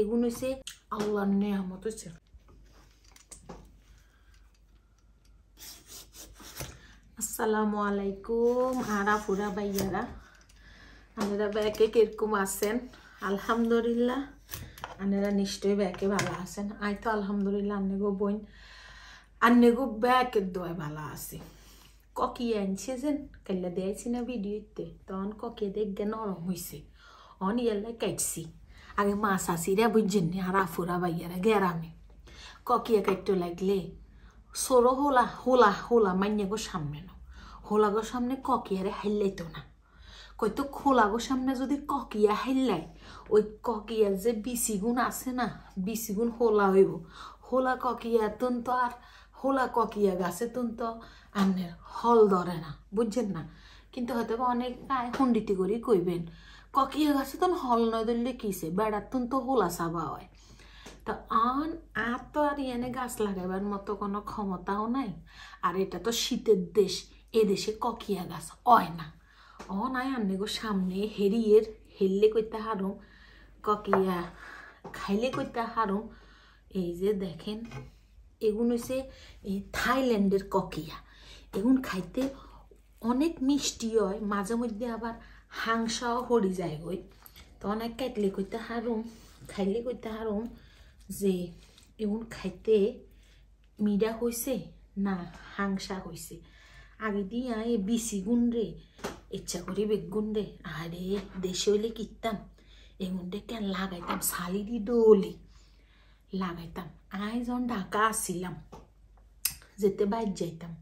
এগুলো হচ্ছে নেয়ামত হচ্ছে আসসালামু আলাইকুম, আরা ফুরা আপনারা ব্যাকে কীরকম আছেন? আলহামদুলিল্লাহ, আপনারা নিশ্চয়ই ব্যাকে ভালো আছেন। আই তো আলহামদুলিল্লাহ আন্নেগো বইন আন্নেগো ব্যাকের দোয় ভালো আছে। ককিয়ে আনছেন কাল্লা দিয়েছি না ভিডিওতে, তখন ককিয়ে দেখে নরম হয়েছে অন ইয়াল্লাই কাটছি আগে মাছ আসিরা বুঝছেন নি আর আফুরা বাইয়ারা গেরামে ককিয়ে কাটতে লাগলে সরো হোলা হোলা হোলা মাইনে গো সামনে ন হোলা গো সামনে ককিয়ারে হাইলাইতো না কইতো খোলা গো সামনে যদি ককিয়া হাইলাই ওই ককিয়ার যে বিসি গুণ আছে না বিসি গুণ হোলা হইব হোলা ককিয়া তুন তো আর হোলা ককিয়া গাছে তুন তো আনের হল ধরে না বুঝছেন না কিন্তু হয়তো অনেক গায়ে হুন্ডিটি করি কইবেন ককিয়া গাছে তো হল নয় ধরলে কিসে বেড়ার তুন তো হোলা সাবা হয়। তো আন আর তো আর এনে গাছ লাগাবার মতো কোনো ক্ষমতাও নাই, আর এটা তো শীতের দেশ, এ দেশে ককিয়া গাছ হয় না। অ, নাই আন্নে গো সামনে হেরিয়ের হেললে কইতে হারুম, ককিয়া খাইলে কইতে হারুম, এই যে দেখেন, এগুন হচ্ছে এই থাইল্যান্ডের ককিয়া। এগুন খাইতে অনেক মিষ্টি হয়, মাঝে মধ্যে আবার হাংসাও হরি যায় গই তো অনেক কাটলে কইতে হারুম খাইলে কইতে হারুম যে এগুন খাইতে মিডা হইছে না হাংসা হইছে আগে দিয়া এ বিসি গুণ রে ইচ্ছা করি বেগুন রে আরে দেশে হইলে কিনতাম এগুনটা কেন লাগাইতাম শালি দি ডলি লাগাইতাম। আই যখন ঢাকা আসছিলাম যেতে বাইর যাইতাম।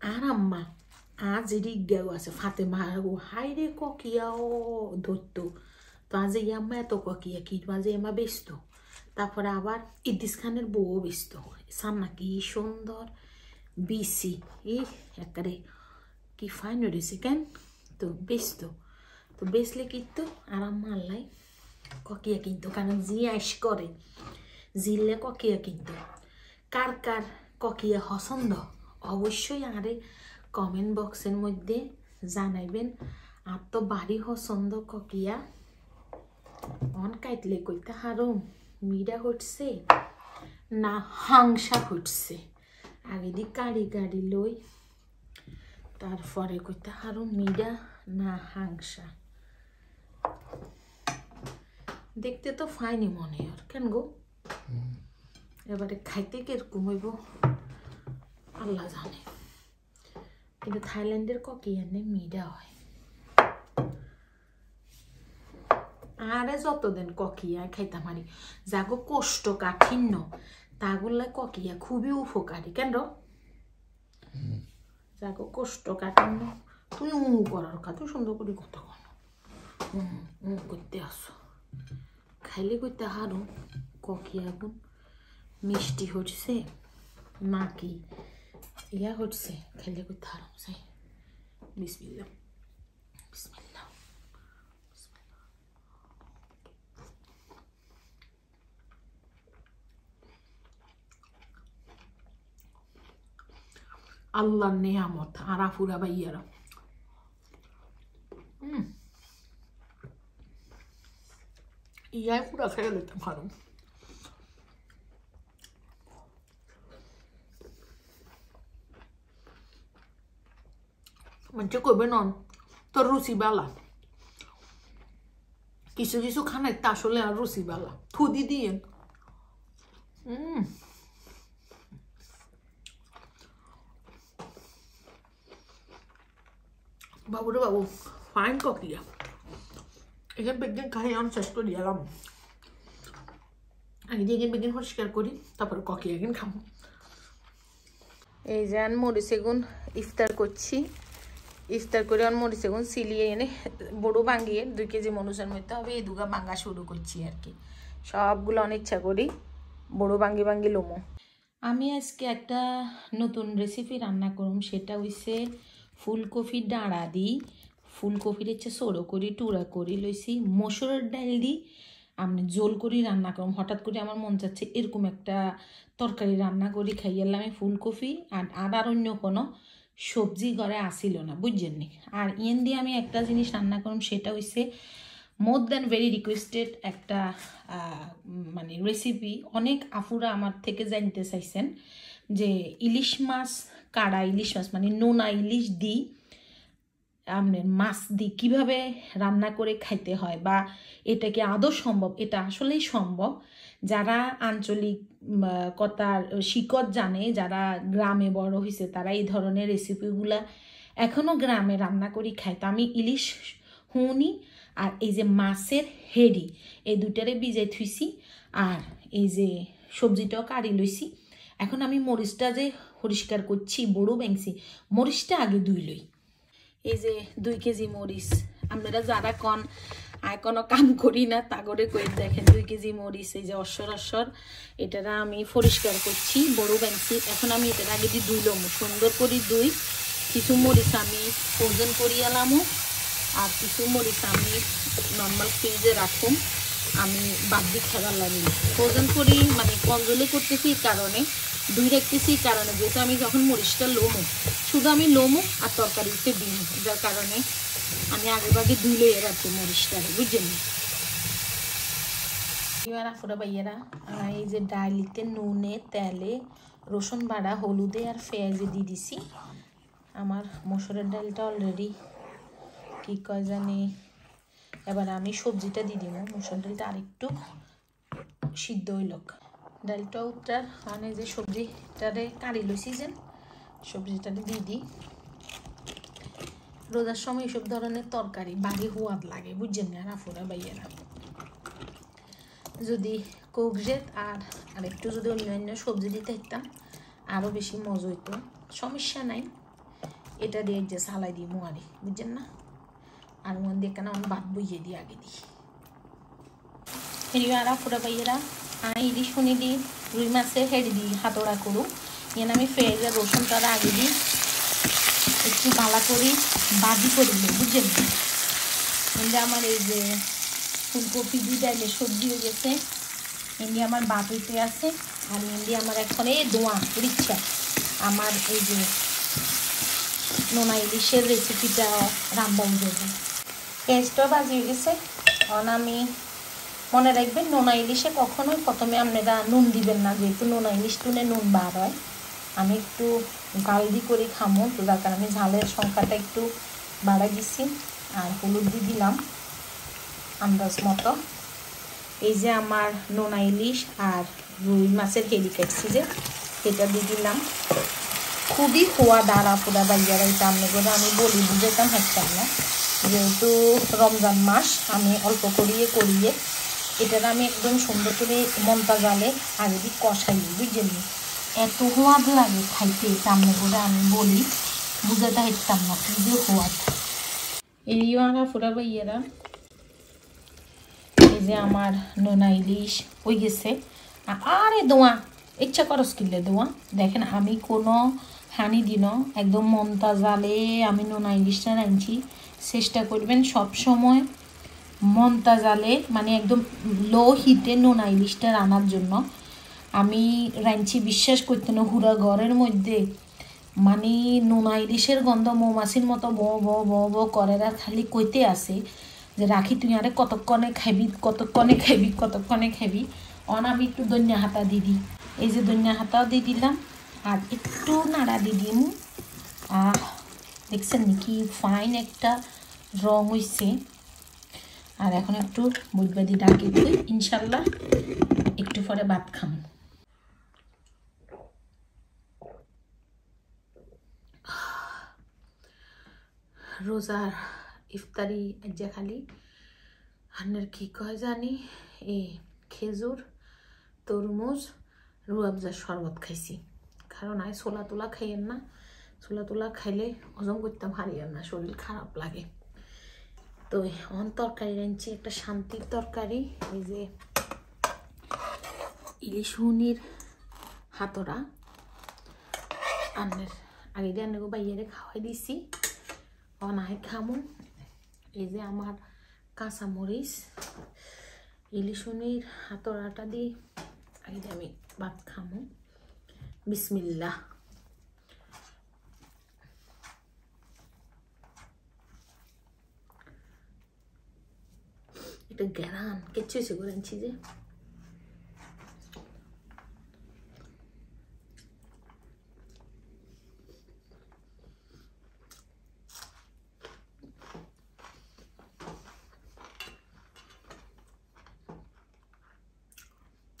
আর আম্মা আজ রিগাও আছে ফাতে মারাগো হাই রে ককিয়াও ধরতো তো আজ এই আম্মা এত ককিয়া, কি মাঝে এমা ব্যস্ত। তারপরে আবার ইদ্দিস খানের বউ ব্যস্ত। সামনা কি সুন্দর, বিসি। ই একারে কি ফাইন রয়েছে কেন? তো ব্যস্ত। তো বেসলে কিন্তু, আর আম্মা আল্লাহ, ককিয়া কিন্তু, কারণ জি আইস করে। জিললে ককিয়া কিন্তু। কার কার ককিয়া পছন্দ অবশ্যই আরে কমেন্ট বক্সের মধ্যে জানাইবেন আর তো বাড়ি পছন্দ ককিয়া। অন কাইটলে কইতে হারুম মিডা হটছে না হাংসা হটছে আগে দি গাড়ি গাড়ি লই তারপরে কইতে হারুম মিডা না হাংসা। দেখতে তো ফাইনি মনে আর কেন গো? এবারে খাইতে কীরকম হইব? আল্লাহ জানে। কিন্তু থাইল্যান্ডের ককি এনে মিডা হয় আরে যতদিন ককিয়া খাইতাম আরি যাগো কষ্ট কাঠিন্য তাগুলা ককিয়া খুবই উপকারী কেন যাগো কষ্ট কাঠিন্য তুই উ করার কথা তুই সুন্দর করে কথা কন উ করতে আসো খাইলে করতে হারো ককিয়া গুণ মিষ্টি হচ্ছে নাকি ইয়া হচ্ছে খাইলে করতে হারো সাই বিসমিল্লা বিসমিল্লা আল্লাহর নেয়ামত আরাফুরা বাইয়ারা ইয়াই পুরা খেয়ে দিতে পারো মানে করবে নন তোর রুচি বালা কিছু কিছু খানাই তা আসলে আর রুচি বালা থুদি দিয়ে হুম বাবুরে বাবু ফাইন ককিয়া এখানে বেগিন খাই আমি শেষ করে এলাম আগে দিয়ে বেগিন পরিষ্কার করি তারপরে ককিয়া এখানে খাব এই যে আন মরিচে গুণ ইফতার করছি ইফতার করে আন মরিচে গুণ সিলিয়ে এনে বড় ভাঙিয়ে দুই কেজি মানুষের মধ্যে হবে, এই দুগা ভাঙা শুরু করছি আর কি। সবগুলো অনেক ইচ্ছা করি, বড় ভাঙ্গি ভাঙ্গি লোমো। আমি আজকে একটা নতুন রেসিপি রান্না করুম, সেটা হইছে ফুলকপির ডাঁড়া দিই। ফুলকপির হচ্ছে সরো করি টুড়া করি, লইছি মসুরের ডাল দিই। আমি জোল করি, রান্না করম। হঠাৎ করে আমার মন যাচ্ছে এরকম একটা তরকারি রান্না করি খাইয়ালাম আমি ফুলকপি আর আর অন্য কোনো। সবজি ঘরে আসিল না, বুঝছেন নি? আর ইয়েন দিয়ে আমি একটা জিনিস রান্না করম, সেটা হইছে মোর দ্যান ভেরি রিকোয়েস্টেড একটা মানে রেসিপি অনেক আফুরা আমার থেকে জানতে চাইছেন যে ইলিশ মাছ কাড়া ইলিশ মাছ মানে নোনা ইলিশ দিই আপনার মাছ দিয়ে কীভাবে রান্না করে খাইতে হয় বা এটা কি আদৌ সম্ভব? এটা আসলেই সম্ভব। যারা আঞ্চলিক কথার শিকড় জানে, যারা গ্রামে বড় হয়েছে তারা এই ধরনের রেসিপিগুলা এখনও গ্রামে রান্না করি খায়। তো আমি ইলিশ, হুনি আর এই যে মাছের হেডি, এই দুটারে ভিজাই থুইছি আর এই যে সবজিটাও কাড়ি লইছি। এখন আমি মরিচটা যে পরিষ্কার করছি, বড়ো ব্যাংছি মরিচটা আগে দুই লই। এই যে দুই কেজি মরিচ, আপনারা যারা কন আর কোনো কাম করি না তা করে কই দেখেন দুই কেজি মরিচ, এই যে অশ্বর অশ্বর, এটারা আমি পরিষ্কার করছি, বড় ব্যাংছি এখন আমি এটার আগে দিয়ে দুই লমু, সুন্দর করে দুই কিছু মরিচ আমি ওজন করিয়ালামও আর কিছু মরিচ আমি নর্মাল ফ্রিজে রাখুম। আমি বাদ দিয়ে খেলার লাগি ফ্রোজেন করি মানে কঞ্জলে করতেছি কারণে দুই রাখতেছি কারণে। যেহেতু আমি যখন মরিচটা লোমো, শুধু আমি লোমো আর তরকারিতে দিই যার কারণে আমি আগে ভাগে লইয়ে রাখি মরিচটা বুঝছেন? এবার আফুরা ভাইয়েরা এই যে ডালিতে নুনে, তেলে রসুন বাড়া, হলুদে আর পেঁয়াজে দিয়ে দিছি। আমার মসুরের ডালটা অলরেডি কি কয় জানি? এবার আমি সবজিটা দিয়ে দিব মসুর ডালটা আরেকটু সিদ্ধ হইলক। ডালটা উত্তার মানে যে সবজিটারে কারি লইছি যে সবজিটারে দিয়ে দিই। রোজার সময় এসব ধরনের তরকারি বাড়ি হুয়াদ লাগে, বুঝছেন না? রাফুরা বাইয়েরা যদি কোকজেত আর আর একটু যদি অন্যান্য সবজি দিতে হইতাম আরও বেশি মজা হইতো। সমস্যা নাই। এটা দিয়ে যে সালাই দিই মোয়ারি বুঝছেন না? আর মন দিয়ে কেন আমি বাদ বইয়ে দিই, আগে দিই। হেরিওয়ারা ফুরা পাইয়েরা আমি ইদি শুনি দিই রুই মাছের হেডি দিই হাতড়া করু। এনে আমি পেঁয়াজ আর রসুনটা আগে দিই। একটু বালা করি বাদি করি বুঝছেন কিন্তু আমার এই যে ফুলকপি ডাইলে সবজি হয়ে গেছে। এমনি আমার বাটিতে আছে, আর এমনি আমার এখন এই দোয়া ইচ্ছা আমার এই যে নোনা ইলিশের রেসিপিটা রান্না দেবো পেঁয়াজটাও বাজি হয়ে গেছে। কারণ আমি মনে রাখবেন, নোনা ইলিশে কখনোই প্রথমে আপনারা নুন দিবেন না, যেহেতু নোনা ইলিশ টুনে নুন বার হয়। আমি একটু গালদি করে খামো, তো যার কারণে ঝালের সংখ্যাটা একটু বাড়াই দিছি আর হলুদ দিয়ে দিলাম আন্দাজ মতো। এই যে আমার নোনা ইলিশ আর রুই মাছের হেলি কাটছি যে, এটা দিয়ে দিলাম। খুবই খোয়া দাঁড়া পোড়া বাইয়ারা এটা আমি করে আমি বলি বুঝেতাম হাসতাম না। যেহেতু রমজান মাস, আমি অল্প করিয়ে করিয়ে এটার আমি একদম সুন্দর করে মন্তা জালে আগে দিয়ে কষাই বুঝছেন এত হোয়াদ লাগে খাইতে করে আমি বলি বুঝাতে হাসতাম না, কি যে হোয়াদ এই আরা ফুরা বাইয়েরা এই যে আমার নোনা ইলিশ হয়ে গেছে। আরে দোয়া, ইচ্ছা করস কিনলে দোয়া। দেখেন, আমি কোনো হানি দিন, একদম মন্তা জালে আমি নোনা ইলিশটা রাঁধছি। চেষ্টা করবেন সব সময় মন্তা জালে মানে একদম লো হিটে নোনা ইলিশটা রান্নার জন্য। আমি রাঁধছি, বিশ্বাস করতে না হুরা ঘরের মধ্যে। মানে নোনা ইলিশের গন্ধ মৌমাছির মতো ব ব ব ব করে খালি কইতে আসে যে, রাখি, তুই আরে কতক্ষণে খাবি কতক্ষণে খাবি কতক্ষণে খাবি অন, আমি একটু দন্যা হাতা দিয়ে দিই। এই যে দন্যা হাতাও দিয়ে দিলাম, আর একটু নাড়া দিয়ে দিম আহ, দেখছেন কি ফাইন একটা রং হইছে। আর এখন একটু বুধবাদি ডাকি দিই, ইনশাল্লাহ একটু পরে ভাত খাম। রোজার ইফতারি খালি হান্নের কি কয় জানি? এ খেজুর, তরমুজ রুয়াবজার শরবত খাইছি। কারণ আয় ছোলা তোলা খাইয়েন না। ছোলা তোলা খাইলে হজম করতাম হারিয়েন না, শরীর খারাপ লাগে। তো অন তরকারি রাঁধছি, একটা শান্তির তরকারি। এই যে ইলিশ হুনির হাতরা আন্নের আগে দিয়ে আন্নাকে বাইরে খাওয়াই দিছি। অনায় খামু। এই যে আমার কাঁচামরিচ ইলিশনির হাতড়াটা দিয়ে আগে আমি ভাত খামু। বিসমিল্লা একটা গ্যারান কিচ্ছু করেছি যে।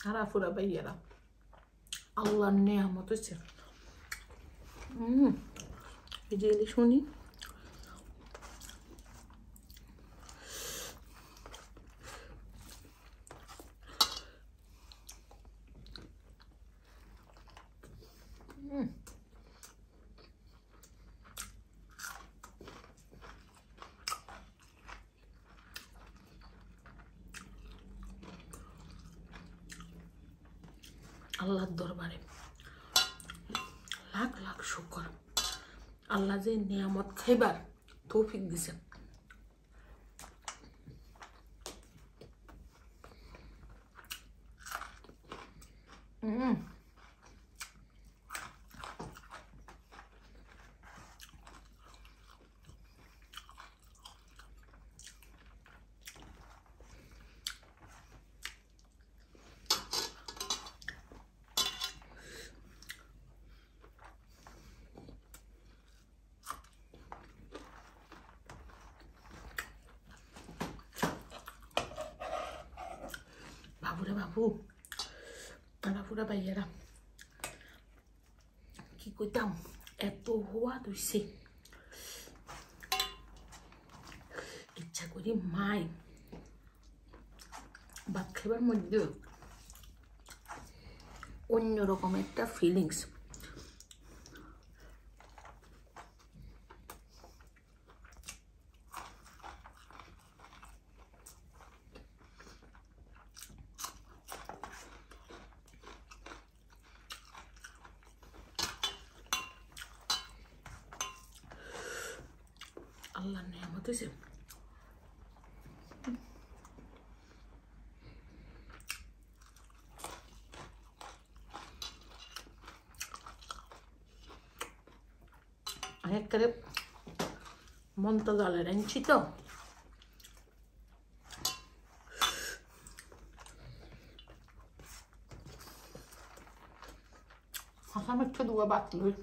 হারা ফুরা বাইয়ারা আল্লাহর নেয়ামত হচ্ছে এই যে এলি শুনি আল্লাহর দরবারে। লাখ লাখ শুকর। আল্লাহ যে নিয়ামত খাইবার তৌফিক দিছেন হুম বাবু বাবুরা বাইয়ারা কি কইতাম এত হওয়া দইছে ইচ্ছা করি মাই ভাত খাবার মধ্যে অন্যরকম একটা ফিলিংস আল্লাহ নিয়ামত হয়েছে একবারে মন্ত জলের এনেছি তো হাসা মিঠে দুয়া বাতলুই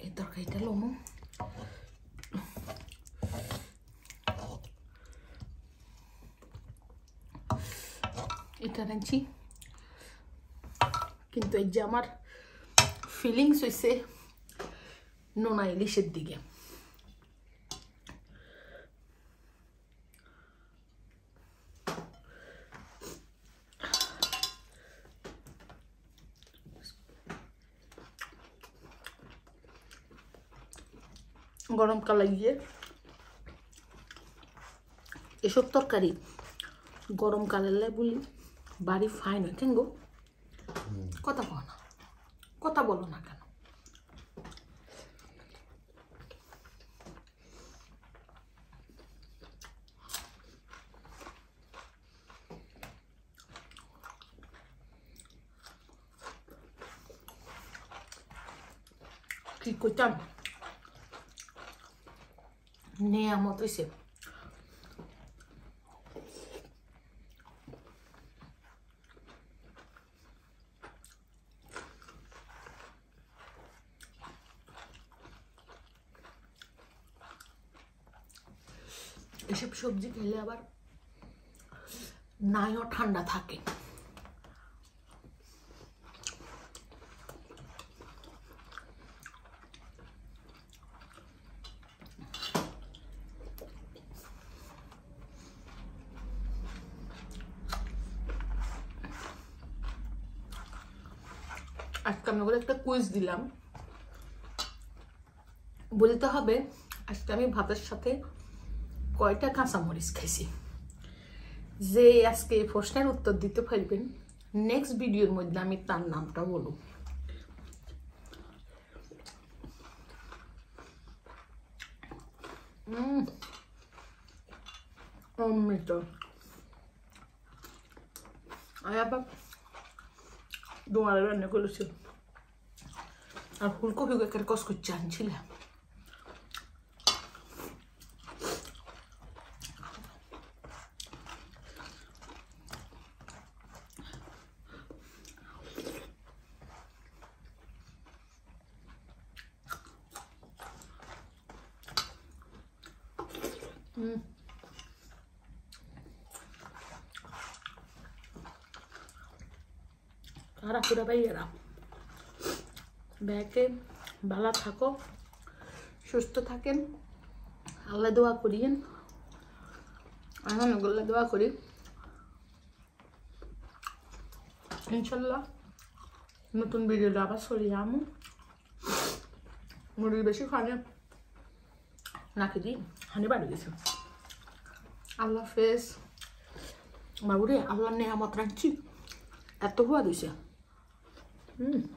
এই তরকারিটা লমু এটা কিন্তু এই যে আমার ফিলিংস হয়েছে নোনা ইলিশের দিকে। গরমকালে গিয়ে এসব তরকারি গরমকালে বলি। বাড়ি ফাইন হয় কেন গো? কথা বলো না। কথা বলো না কেন? এসব সবজি খেলে আবার নাইও ঠান্ডা থাকে। আজকে আমি ওগুলো একটা কুইজ দিলাম। বলতে হবে, আজকে আমি ভাতের সাথে কয়টা কাঁচামরিচ খাইছি? যে আজকে প্রশ্নের উত্তর দিতে পারবেন নেক্সট ভিডিওর মধ্যে আমি তার নামটা বলব। অমৃত। দোয়ারে রান্না করেছি। আর ফুলকপি কস করছে আনছিলাম Mm. পুরা ভাইয়েরা ব্যাগে ভালো থাকো, সুস্থ থাকেন, আল্লাহ দোয়া করিয়েন আনন্দগুল্লা দোয়া করি। ইনশাল্লাহ নতুন ভিডিওটা আবার সরিয়ে আমু মুরগি বেশি খানে নাকি দি হানি বাড়ি গেছে। আল্লাহ হাফেজ। বাবুরে আল্লাহ নেয়ামত রাখছি। এত হুয়া দিছে। হুম